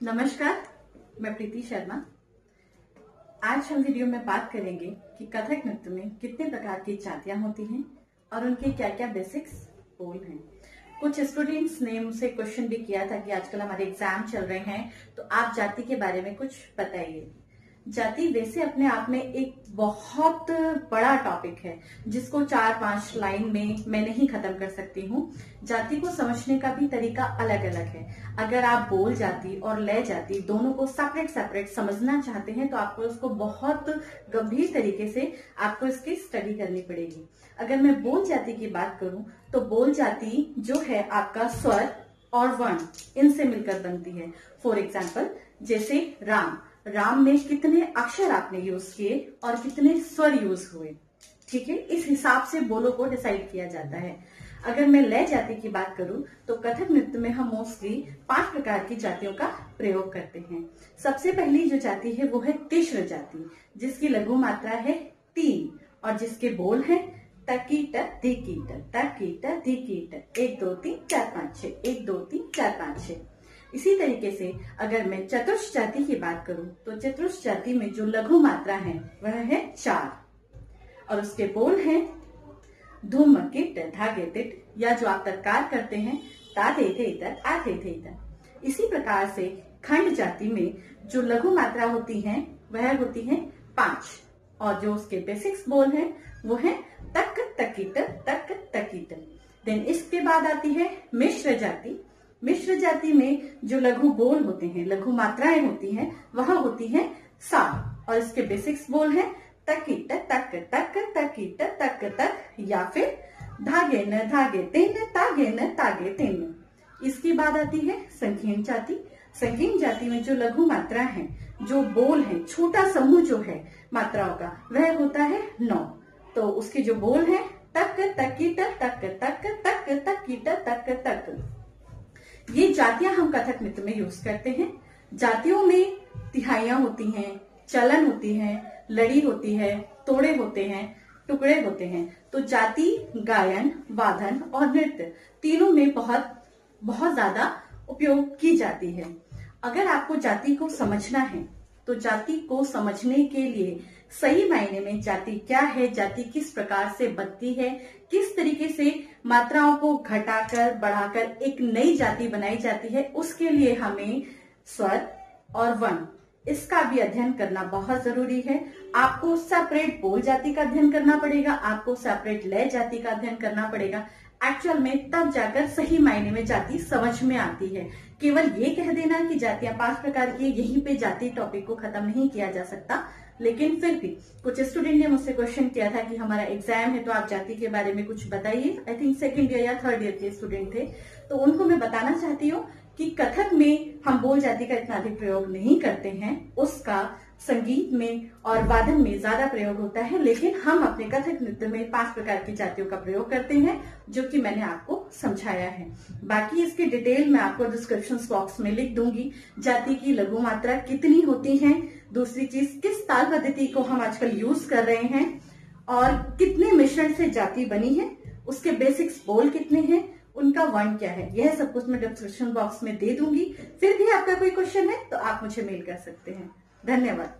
नमस्कार, मैं प्रीति शर्मा। आज हम वीडियो में बात करेंगे कि कथक नृत्य में कितने प्रकार की जातियाँ होती हैं और उनके क्या क्या बेसिक्स बोल हैं। कुछ स्टूडेंट्स ने मुझसे क्वेश्चन भी किया था कि आजकल हमारे एग्ज़ाम चल रहे हैं तो आप जाति के बारे में कुछ बताइए। जाति वैसे अपने आप में एक बहुत बड़ा टॉपिक है, जिसको चार पाँच लाइन में मैं नहीं खत्म कर सकती हूँ। जाति को समझने का भी तरीका अलग अलग है। अगर आप बोल जाति और लय जाति दोनों को सेपरेट सेपरेट समझना चाहते हैं तो आपको उसको बहुत गंभीर तरीके से आपको इसकी स्टडी करनी पड़ेगी। अगर मैं बोल जाति की बात करूँ तो बोल जाति जो है आपका स्वर और वर्ण, इनसे मिलकर बनती है। फॉर एग्ज़ाम्पल जैसे राम। राम में कितने अक्षर आपने यूज़ किए और कितने स्वर यूज़ हुए। ठीक है? इस हिसाब से बोलो को डिसाइड किया जाता है। अगर मैं लय जाति की बात करूँ तो कथक नृत्य में हम मोस्टली पाँच प्रकार की जातियों का प्रयोग करते हैं। सबसे पहली जो जाति है, वो है तीसर जाति, जिसकी लघु मात्रा है तीन, और जिसके बोल है तकीट धिकीट तकीट धिकीट एक, दो, तीन, चार, पाँच, छह। एक, दो, तीन, चार, पाँच, छह। इसी तरीके से अगर मैं चतुर्थ जाति की बात करूँ तो चतुर्थ जाति में जो लघु मात्रा है, वह है चार। और उसके बोल हैं, धूम किट, धागे तिट, या जो आप तत्कार करते हैं ता थे थे तर आ थे थे तर इसी प्रकार से खंड जाति में जो लघु मात्रा होती है, वह होती है पाँच। और जो उसके बेसिक्स बोल है, वो है तक तकित तक तकित। देन इसके बाद आती है मिश्र जाति। मिश्र जाति में जो लघु बोल होते हैं, लघु मात्राएँ होती हैं, वह होती है सा, और इसके बेसिक्स बोल है तकिट तक तक तकिट तक तक, या फिर धागे न, धागे तेन, तागे न, तागे तेन। इसकी बात आती है संकीर्ण जाति। संकीर्ण जाति में जो लघु मात्रा है, जो बोल है, छोटा समूह जो है मात्राओं का, वह होता है नौ। तो उसके जो बोल है, तक तकिट तक तक तक तकिट तक तक। ये जातियाँ हम कथक नृत्य में यूज़ करते हैं। जातियों में तिहाइया होती हैं, चलन होती है, लड़ी होती है, तोड़े होते हैं, टुकड़े होते हैं। तो जाति, गायन, वादन और नृत्य तीनों में बहुत बहुत ज़्यादा उपयोग की जाती है। अगर आपको जाति को समझना है तो जाति को समझने के लिए सही मायने में जाति क्या है, जाति किस प्रकार से बनती है, किस तरीके से मात्राओं को घटाकर, बढ़ाकर एक नई जाति बनाई जाती है, उसके लिए हमें स्वर और वर्ण इसका भी अध्ययन करना बहुत ज़रूरी है। आपको सेपरेट बोल जाति का अध्ययन करना पड़ेगा, आपको सेपरेट लय जाति का अध्ययन करना पड़ेगा। एक्चुअल में तब जाकर सही मायने में जाति समझ में आती है। केवल ये कह देना कि जातियाँ पाँच प्रकार की यहीं पे जाति टॉपिक को खत्म नहीं किया जा सकता। लेकिन फिर भी कुछ स्टूडेंट ने मुझसे क्वेश्चन किया था कि हमारा एग्ज़ाम है तो आप जाति के बारे में कुछ बताइए। आई थिंक सेकेंड ईयर या थर्ड ईयर के स्टूडेंट थे। तो उनको मैं बताना चाहती हूँ कि कथक में हम बोल जाति का इतना अधिक प्रयोग नहीं करते हैं, उसका संगीत में और वादन में ज़्यादा प्रयोग होता है, लेकिन हम अपने कथक नृत्य में पाँच प्रकार की जातियों का प्रयोग करते हैं, जो कि मैंने आपको समझाया है। बाकी इसकी डिटेल मैं आपको डिस्क्रिप्शन बॉक्स में लिख दूँगी। जाति की लघु मात्रा कितनी होती है, दूसरी चीज़ किस ताल पद्धति को हम आजकल यूज़ कर रहे हैं, और कितने मिश्रण से जाति बनी है, उसके बेसिक्स बोल कितने हैं उनका वन क्या है? यह सब कुछ मैं डिस्क्रिप्शन बॉक्स में दे दूँगी। फिर भी आपका कोई क्वेश्चन है तो आप मुझे मेल कर सकते हैं। धन्यवाद।